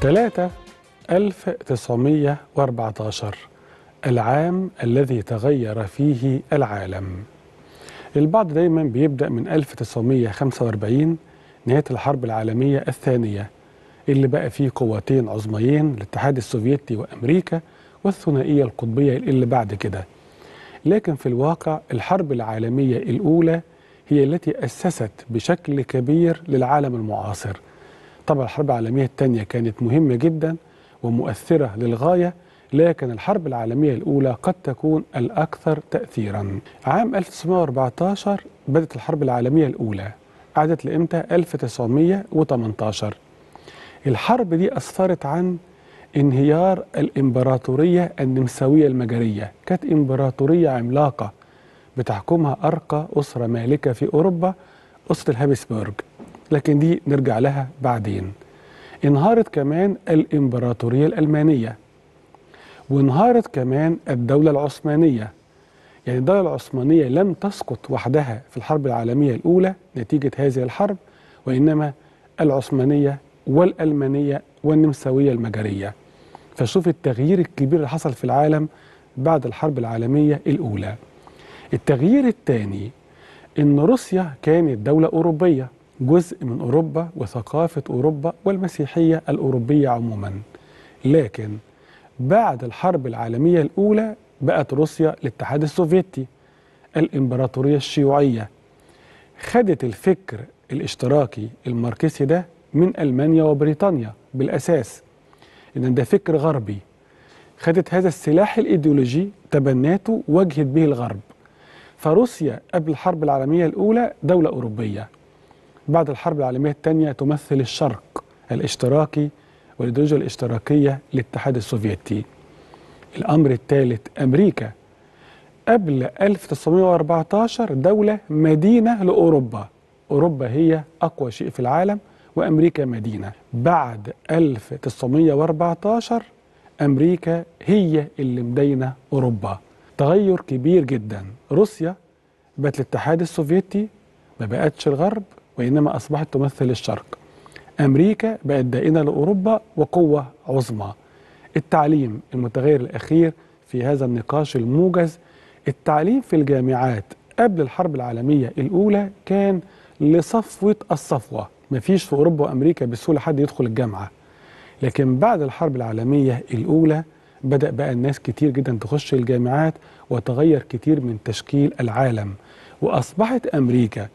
3 1914 العام الذي تغير فيه العالم. البعض دايما بيبدأ من 1945 نهاية الحرب العالمية الثانية اللي بقى فيه قوتين عظميين الاتحاد السوفيتي وأمريكا والثنائية القطبية اللي بعد كده. لكن في الواقع الحرب العالمية الأولى هي التي أسست بشكل كبير للعالم المعاصر. طبعا الحرب العالمية الثانية كانت مهمة جدا ومؤثرة للغاية لكن الحرب العالمية الأولى قد تكون الأكثر تأثيرا. عام 1914 بدأت الحرب العالمية الأولى. قعدت لإمتى؟ 1918 الحرب دي أسفرت عن انهيار الإمبراطورية النمساوية المجرية. كانت إمبراطورية عملاقة بتحكمها أرقى أسرة مالكة في أوروبا أسرة الهابسبورغ. لكن دي نرجع لها بعدين. انهارت كمان الإمبراطورية الألمانية وانهارت كمان الدولة العثمانية. يعني الدولة العثمانية لم تسقط وحدها في الحرب العالمية الأولى نتيجة هذه الحرب وإنما العثمانية والألمانية والنمساوية المجرية فشوف التغيير الكبير اللي حصل في العالم بعد الحرب العالمية الأولى. التغيير الثاني إن روسيا كانت دولة أوروبية. جزء من أوروبا وثقافة أوروبا والمسيحية الأوروبية عموما. لكن بعد الحرب العالمية الأولى بقت روسيا الاتحاد السوفيتي الإمبراطورية الشيوعية. خدت الفكر الاشتراكي الماركسي ده من ألمانيا وبريطانيا بالأساس. إن ده فكر غربي. خدت هذا السلاح الإيديولوجي تبناته واجهت به الغرب. فروسيا قبل الحرب العالمية الأولى دولة أوروبية. بعد الحرب العالمية الثانية تمثل الشرق الاشتراكي والإيديولوجيا الاشتراكية للاتحاد السوفيتي. الأمر الثالث أمريكا. قبل 1914 دولة مدينة لأوروبا. أوروبا هي أقوى شيء في العالم وأمريكا مدينة. بعد 1914 أمريكا هي اللي مدينة أوروبا. تغير كبير جدا. روسيا بقت الاتحاد السوفيتي ما بقتش الغرب. وإنما أصبحت تمثل الشرق. أمريكا بقت دائنة لأوروبا وقوة عظمى. التعليم المتغير الأخير في هذا النقاش الموجز التعليم في الجامعات قبل الحرب العالمية الأولى كان لصفوة الصفوة. مفيش في أوروبا وأمريكا بسهولة حد يدخل الجامعة. لكن بعد الحرب العالمية الأولى بدأ بقى الناس كتير جدا تخش الجامعات وتغير كتير من تشكيل العالم. وأصبحت أمريكا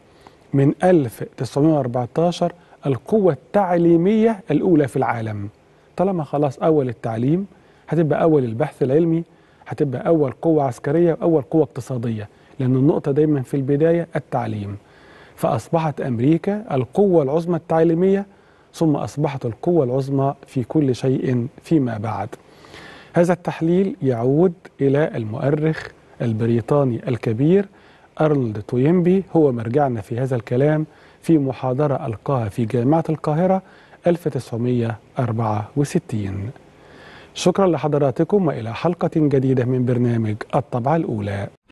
من 1914 القوة التعليمية الأولى في العالم. طالما خلاص أول التعليم هتبقى أول البحث العلمي هتبقى أول قوة عسكرية وأول قوة اقتصادية لأن النقطة دايما في البداية التعليم. فأصبحت أمريكا القوة العظمى التعليمية ثم أصبحت القوة العظمى في كل شيء فيما بعد. هذا التحليل يعود إلى المؤرخ البريطاني الكبير أرنولد توينبي هو مرجعنا في هذا الكلام في محاضرة ألقاها في جامعة القاهرة 1964 شكرا لحضراتكم وإلى حلقة جديدة من برنامج الطبعة الأولى.